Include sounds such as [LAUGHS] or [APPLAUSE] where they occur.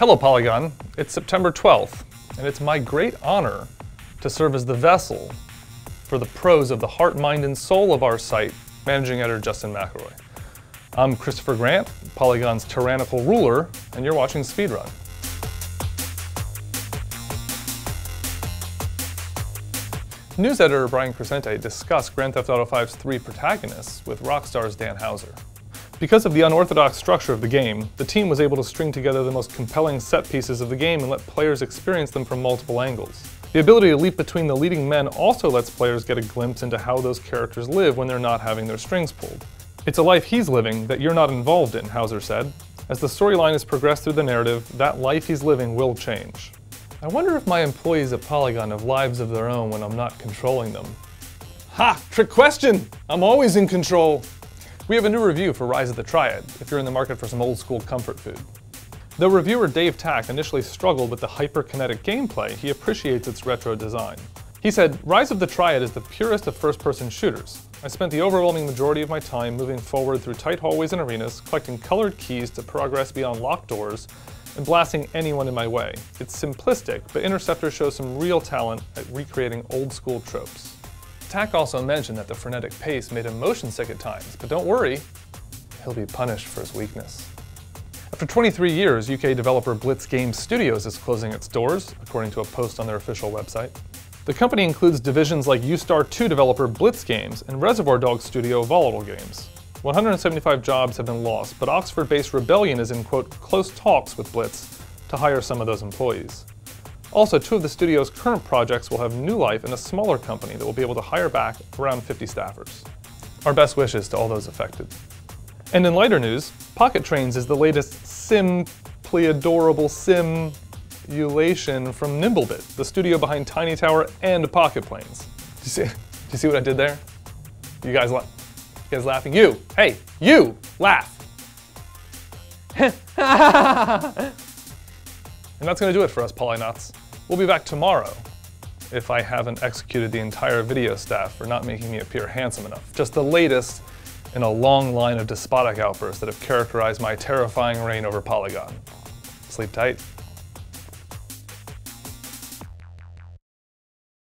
Hello, Polygon. It's September 12th, and it's my great honor to serve as the vessel for the prose of the heart, mind, and soul of our site, managing editor Justin McElroy. I'm Christopher Grant, Polygon's tyrannical ruler, and you're watching Speedrun. News editor Brian Crecente discussed Grand Theft Auto V's three protagonists with Rockstar's Dan Houser. Because of the unorthodox structure of the game, the team was able to string together the most compelling set pieces of the game and let players experience them from multiple angles. The ability to leap between the leading men also lets players get a glimpse into how those characters live when they're not having their strings pulled. It's a life he's living that you're not involved in, Houser said. As the storyline has progressed through the narrative, that life he's living will change. I wonder if my employees at Polygon have lives of their own when I'm not controlling them. Ha! Trick question! I'm always in control! We have a new review for Rise of the Triad, if you're in the market for some old school comfort food. Though reviewer Dave Tach initially struggled with the hyperkinetic gameplay, he appreciates its retro design. He said, Rise of the Triad is the purest of first-person shooters. I spent the overwhelming majority of my time moving forward through tight hallways and arenas, collecting colored keys to progress beyond locked doors, and blasting anyone in my way. It's simplistic, but Interceptor shows some real talent at recreating old school tropes. Tach also mentioned that the frenetic pace made him motion sick at times, but don't worry, he'll be punished for his weakness. After 23 years, UK developer Blitz Games Studios is closing its doors, according to a post on their official website. The company includes divisions like Yoostar 2 developer Blitz Games and Reservoir Dogs studio Volatile Games. 175 jobs have been lost, but Oxford-based Rebellion is in, quote, close talks with Blitz to hire some of those employees. Also, two of the studio's current projects will have new life in a smaller company that will be able to hire back around 50 staffers. Our best wishes to all those affected. And in lighter news, Pocket Trains is the latest simply adorable simulation from Nimblebit, the studio behind Tiny Tower and Pocket Planes. Do you see, [LAUGHS] do you see what I did there? You guys, you guys laughing? You, hey, you, laugh. [LAUGHS] [LAUGHS] And that's going to do it for us Polynauts. We'll be back tomorrow if I haven't executed the entire video staff for not making me appear handsome enough. Just the latest in a long line of despotic outbursts that have characterized my terrifying reign over Polygon. Sleep tight.